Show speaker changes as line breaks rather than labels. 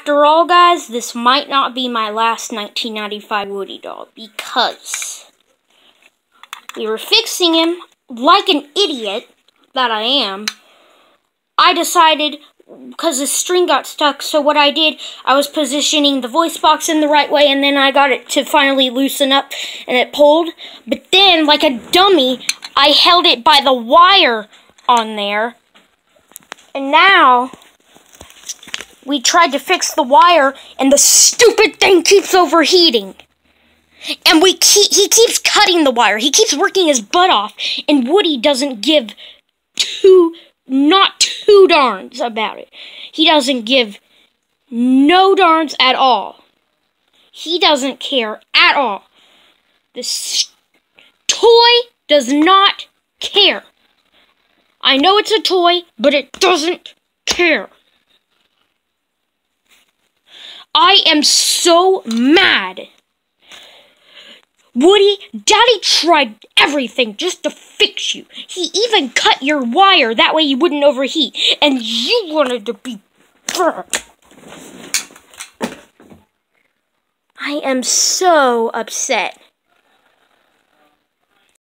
after all, guys, this might not be my last 1995 Woody doll because we were fixing him like an idiot that I am. I decided because the string got stuck. So what I did, I was positioning the voice box in the right way, and then I got it to finally loosen up, and it pulled. But then, like a dummy, I held it by the wire on there, and now we tried to fix the wire, and the stupid thing keeps overheating. And we keep, he keeps cutting the wire. He keeps working his butt off, and Woody doesn't give two not two darns about it. He doesn't give no darns at all. He doesn't care at all. This toy does not care. I know it's a toy, but it doesn't care. I am so mad. Woody, Daddy tried everything just to fix you. He even cut your wire, that way you wouldn't overheat. And you wanted to be burnt. I am so upset.